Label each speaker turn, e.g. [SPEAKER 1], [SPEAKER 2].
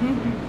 [SPEAKER 1] Mm-hmm.